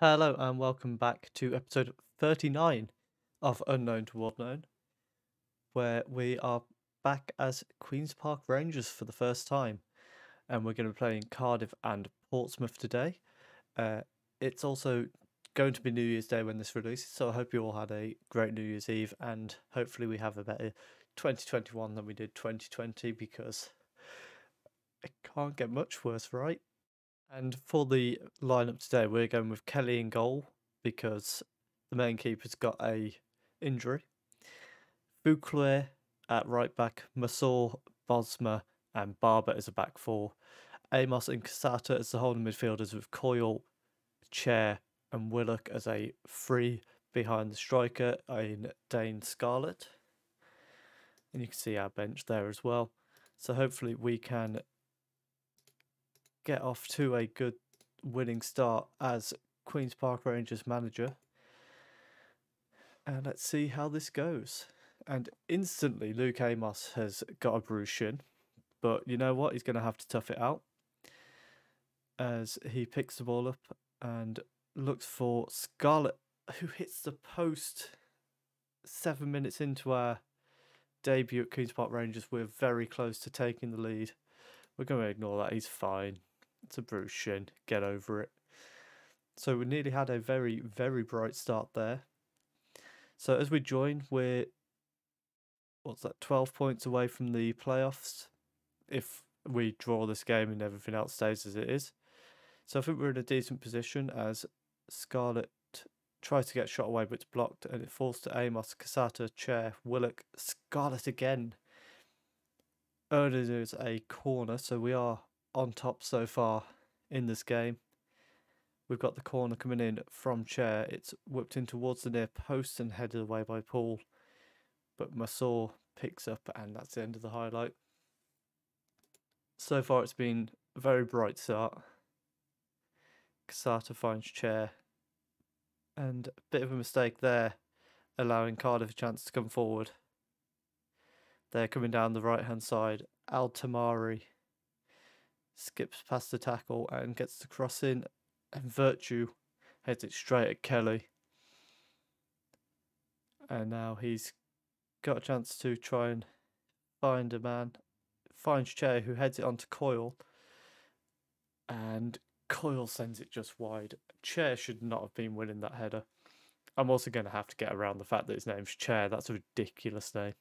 Hello and welcome back to episode 39 of Unknown to World Known, where we are back as Queen's Park Rangers for the first time, and we're going to be playing Cardiff and Portsmouth today. Uh, it's also going to be New Year's Day when this releases, so I hope you all had a great New Year's Eve, and hopefully we have a better 2021 than we did 2020 because it can't get much worse, right? And for the lineup today, we're going with Kelly in goal because the main keeper's got a injury. Bouclair at right back, Masor, Bosma, and Barbet as a back four. Amos and Casata as the holding midfielders with Coyle, Chair, and Willock as a free behind the striker in Dane Scarlett. And you can see our bench there as well. So hopefully we can get off to a good winning start as Queen's Park Rangers manager. And let's see how this goes. And instantly, Luke Amos has got a bruised shin. But you know what? He's going to have to tough it out. As he picks the ball up and looks for Scarlett, who hits the post seven minutes into our debut at Queen's Park Rangers. We're very close to taking the lead. We're going to ignore that. He's fine. It's a bruised shin. Get over it. So we nearly had a very, very bright start there. So as we join, we're what's that, 12 points away from the playoffs if we draw this game and everything else stays as it is. So I think we're in a decent position as Scarlett tries to get shot away but it's blocked and it falls to Amos, Casata, Chair, Willock, Scarlett again. Earlier there's a corner, so we are on top so far in this game. We've got the corner coming in from chair. It's whipped in towards the near post and headed away by Paul. But Masor picks up and that's the end of the highlight. So far it's been a very bright start. Casata finds chair. And a bit of a mistake there, allowing Cardiff a chance to come forward. They're coming down the right hand side. Al Tamari skips past the tackle and gets the cross in, and Virtue heads it straight at Kelly. And now he's got a chance to try and find a man, finds Chair who heads it onto Coyle, and Coyle sends it just wide. Chair should not have been winning that header. I'm also going to have to get around the fact that his name's Chair. That's a ridiculous name.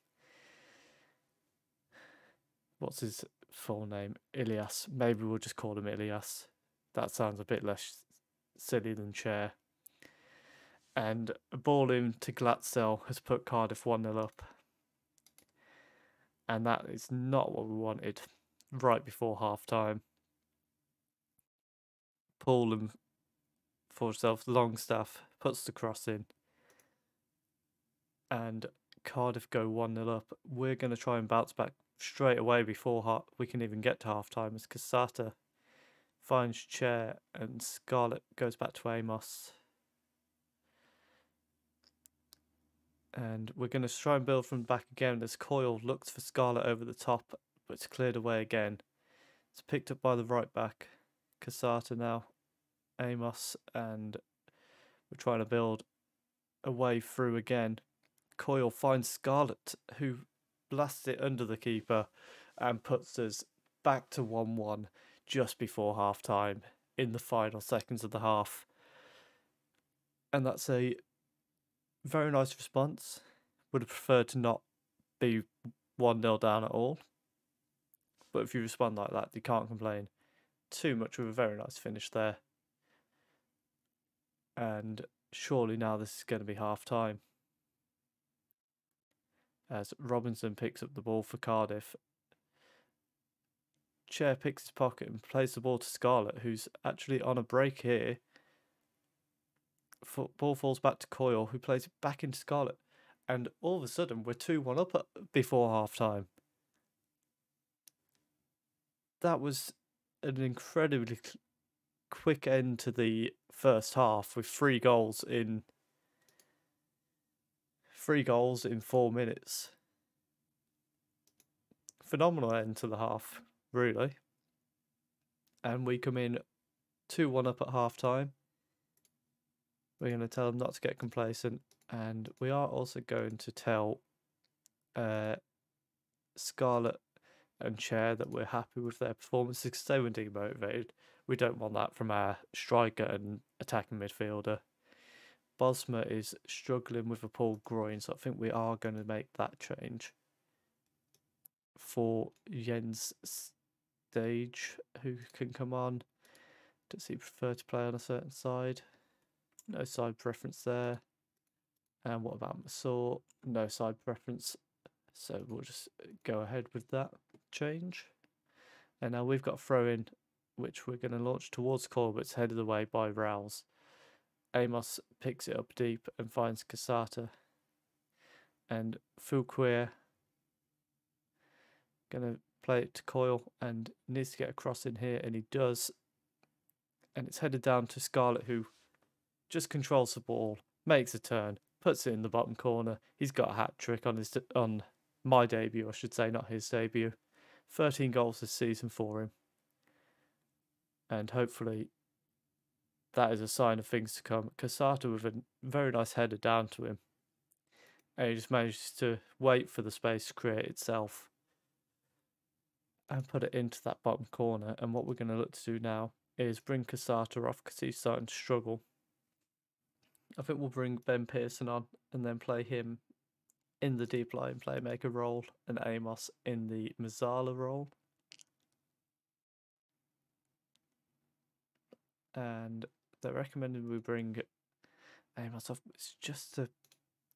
What's his full name, Ilias. Maybe we'll just call him Ilias. That sounds a bit less silly than Chair. And a ball in to Glatzel has put Cardiff 1 0 up. And that is not what we wanted right before half time. Paul and for himself, Longstaff puts the cross in. And Cardiff go 1 0 up. We're going to try and bounce back straight away before we can even get to half time as Casata finds Chair and Scarlett goes back to Amos. And we're going to try and build from back again as Coyle looks for Scarlett over the top, but it's cleared away again. It's picked up by the right back, Casata now, Amos, and we're trying to build a way through again. Coyle finds Scarlett, who blasts it under the keeper and puts us back to 1 1 just before half time in the final seconds of the half. And that's a very nice response. Would have preferred to not be 1 0 down at all. But if you respond like that, you can't complain too much with a very nice finish there. And surely now this is going to be half time as Robinson picks up the ball for Cardiff. Chair picks his pocket and plays the ball to Scarlett, who's actually on a break here. Ball falls back to Coyle, who plays it back into Scarlett. And all of a sudden, we're 2 1 up before half time. That was an incredibly quick end to the first half with three goals in Three goals in four minutes. Phenomenal end to the half, really. And we come in 2 1 up at half time. We're going to tell them not to get complacent, and we are also going to tell uh, Scarlett and Chair that we're happy with their performances because they were demotivated. We don't want that from our striker and attacking midfielder. Bosma is struggling with a pulled groin, so I think we are going to make that change. For Jens Stage, who can come on. Does he prefer to play on a certain side? No side preference there. And what about Masor? No side preference. So we'll just go ahead with that change. And now we've got throw in, which we're going to launch towards Corbett's head of the way by Rouse. Amos picks it up deep and finds Casata. And Fouquier gonna play it to Coyle and needs to get across in here and he does. And it's headed down to Scarlett who just controls the ball, makes a turn, puts it in the bottom corner. He's got a hat trick on his on my debut, I should say, not his debut. 13 goals this season for him. And hopefully that is a sign of things to come. Casata with a very nice header down to him. And he just manages to wait for the space to create itself and put it into that bottom corner. And what we're going to look to do now is bring Casata off because he's starting to struggle. I think we'll bring Ben Pearson on and then play him in the deep line playmaker role and Amos in the Mezzala role. And they're recommending we bring Amos off. It's just a,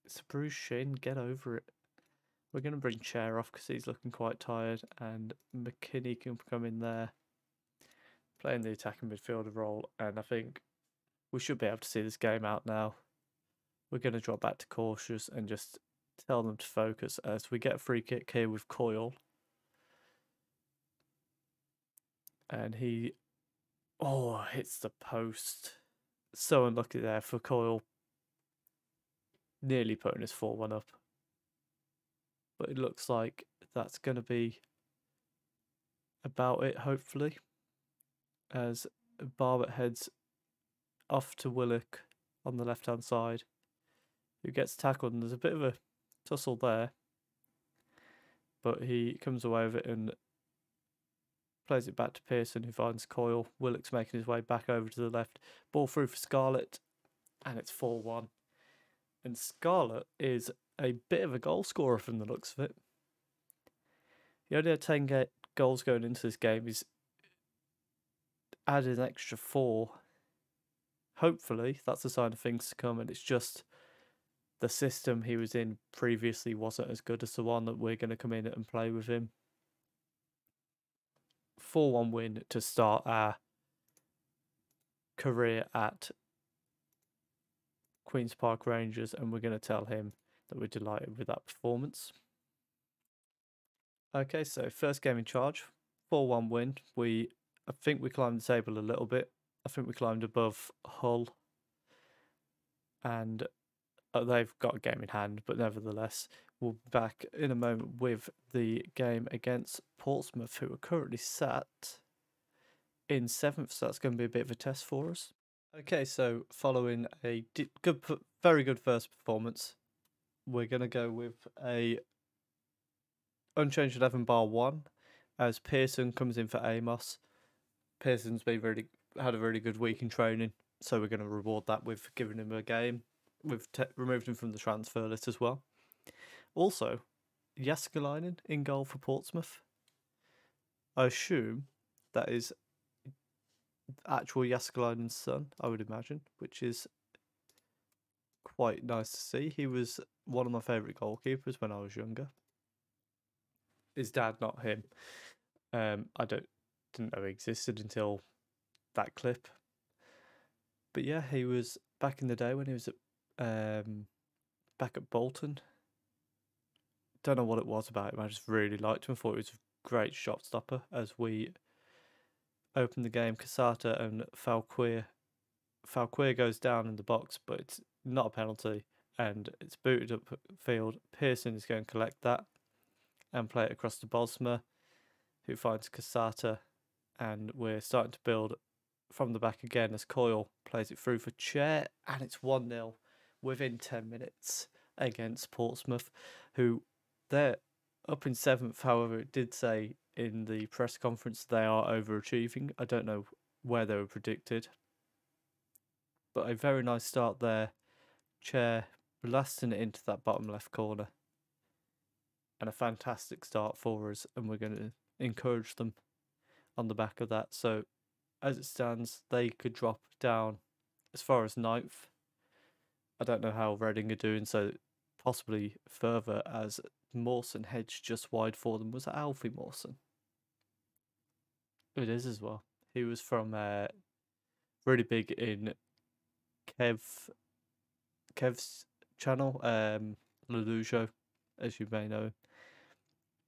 it's a bruised shin. Get over it. We're going to bring Chair off because he's looking quite tired, and McKinney can come in there, playing the attacking midfielder role, and I think we should be able to see this game out now. We're going to drop back to cautious and just tell them to focus as we get a free kick here with Coyle. And he, oh, hits the post. So unlucky there for Coyle. Nearly putting his 4 1 up but it looks like that's going to be about it, hopefully, as Barbet heads off to Willock on the left hand side, who gets tackled, and there's a bit of a tussle there, but he comes away with it and plays it back to Pearson, who finds Coyle. Willock's making his way back over to the left, ball through for Scarlett, and it's 4 1. And Scarlett is a bit of a goal scorer from the looks of it. He only had 10 get goals going into this game. He's added an extra four. Hopefully, that's a sign of things to come, and it's just the system he was in previously wasn't as good as the one that we're going to come in and play with him. 4 1 win to start our career at Queen's Park Rangers, and we're going to tell him that we're delighted with that performance. Okay, so first game in charge, 4-1 win. We, I think we climbed the table a little bit. I think we climbed above Hull. And uh, they've got a game in hand, but nevertheless, we'll be back in a moment with the game against Portsmouth, who are currently sat in seventh. So that's going to be a bit of a test for us. Okay, so following a good, very good first performance, we're going to go with a unchanged 11 bar 1 as Pearson comes in for Amos. Pearson's been really had a really good week in training, so we're going to reward that with giving him a game. We've removed him from the transfer list as well. Also, Jääskeläinen in goal for Portsmouth. I assume that is actual Jääskeläinen's son, I would imagine, which is quite nice to see. He was one of my favourite goalkeepers when I was younger. His dad, not him. Um, I don't didn't know he existed until that clip. But yeah, he was back in the day when he was at um, back at Bolton. Don't know what it was about him. I just really liked him. Thought he was a great shot stopper. As we open the game, Casata and Falquier. Falquier goes down in the box, but it's not a penalty, and it's booted up field. Pearson is going to collect that and play it across to Bosma, who finds Casata, and we're starting to build from the back again as Coyle plays it through for Chair, and it's 1 0 within 10 minutes against Portsmouth, who they're up in seventh. However, it did say in the press conference they are overachieving. I don't know where they were predicted, but a very nice start there. Chair blasting it into that bottom left corner. And a fantastic start for us, and we're going to encourage them on the back of that. So, as it stands, they could drop down as far as ninth. I don't know how Reading are doing, so possibly further as Mawson hedged just wide for them. Was Alfie Mawson? It is as well. He was from uh, really big in Kev Kev's channel, um, Lollujo, as you may know.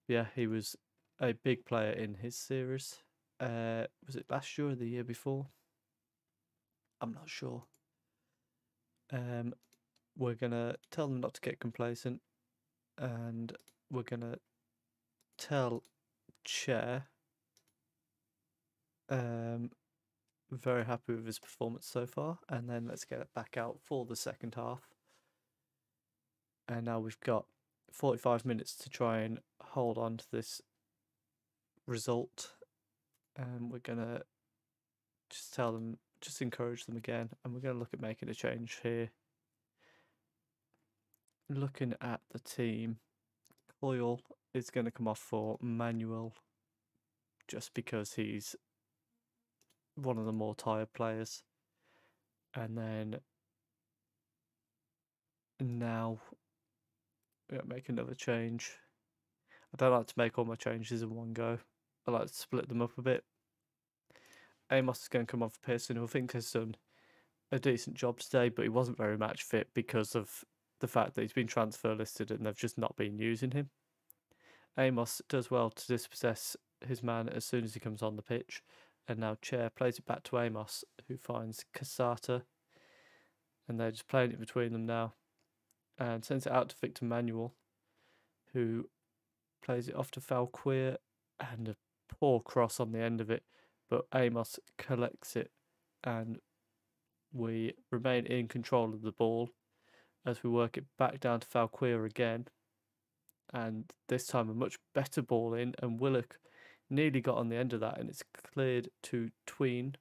Yeah, he was a big player in his series. Uh, was it last year or the year before? I'm not sure. Um, we're gonna tell them not to get complacent, and we're gonna tell Chair. Um, very happy with his performance so far, and then let's get it back out for the second half. And now we've got 45 minutes to try and hold on to this result. And we're to just tell them, just encourage them again. And we're to look at making a change here. Looking at the team, Coyle is going to come off for Manuel just because he's one of the more tired players. And then now yeah, make another change. I don't like to make all my changes in one go. I like to split them up a bit. Amos is going to come off for Pearson, who I think has done a decent job today, but he wasn't very match fit because of the fact that he's been transfer listed and they've just not been using him. Amos does well to dispossess his man as soon as he comes on the pitch, and now Chair plays it back to Amos, who finds Casata, and they're just playing it between them now and sends it out to Victor Manuel, who plays it off to Falquir and a poor cross on the end of it, but Amos collects it and we remain in control of the ball as we work it back down to Falquir again. And this time a much better ball in, and Willock nearly got on the end of that, and it's cleared to Tween.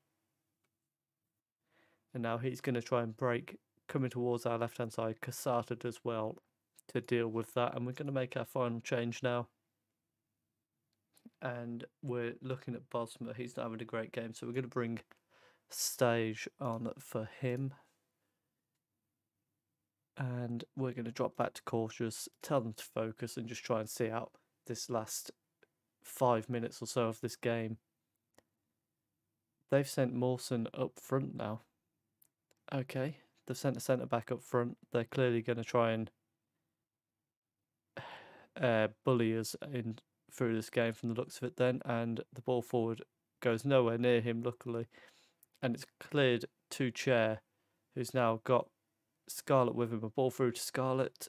And now he's going to try and break coming towards our left hand side. Casata does well to deal with that. And we're going to make our final change now. And we're looking at Bosma. He's not having a great game. So we're going to bring stage on for him. And we're going to drop back to cautious, tell them to focus and just try and see out this last five minutes or so of this game. They've sent Mawson up front now. Okay, they've sent a centre back up front. They're clearly going to try and uh, bully us in through this game from the looks of it. Then and the ball forward goes nowhere near him, luckily, and it's cleared to Chair, who's now got Scarlett with him. A ball through to Scarlett,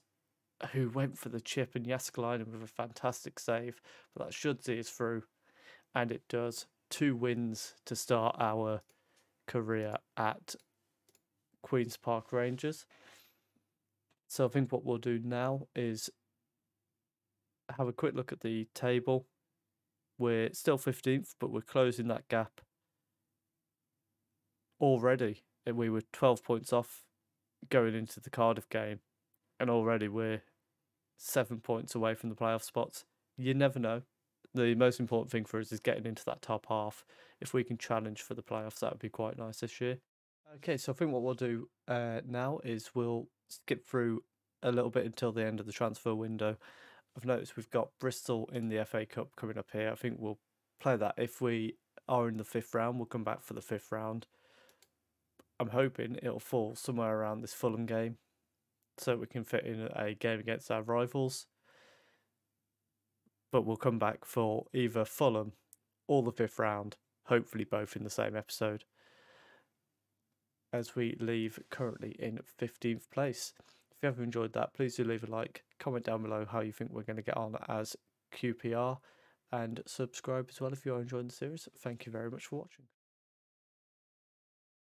who went for the chip, and Jääskeläinen with a fantastic save. But that should see us through, and it does. Two wins to start our career at Queen's Park Rangers. So I think what we'll do now is have a quick look at the table. We're still 15th, but we're closing that gap already. We were 12 points off going into the Cardiff game, and already we're seven points away from the playoff spots. You never know. The most important thing for us is getting into that top half. If we can challenge for the playoffs, that would be quite nice this year. Okay, so I think what we'll do uh, now is we'll skip through a little bit until the end of the transfer window. I've noticed we've got Bristol in the FA Cup coming up here. I think we'll play that. If we are in the fifth round, we'll come back for the fifth round. I'm hoping it'll fall somewhere around this Fulham game so we can fit in a game against our rivals. But we'll come back for either Fulham or the fifth round, hopefully both in the same episode as we leave currently in 15th place. If you have enjoyed that, please do leave a like, comment down below how you think we're going to get on as QPR, and subscribe as well if you are enjoying the series. Thank you very much for watching.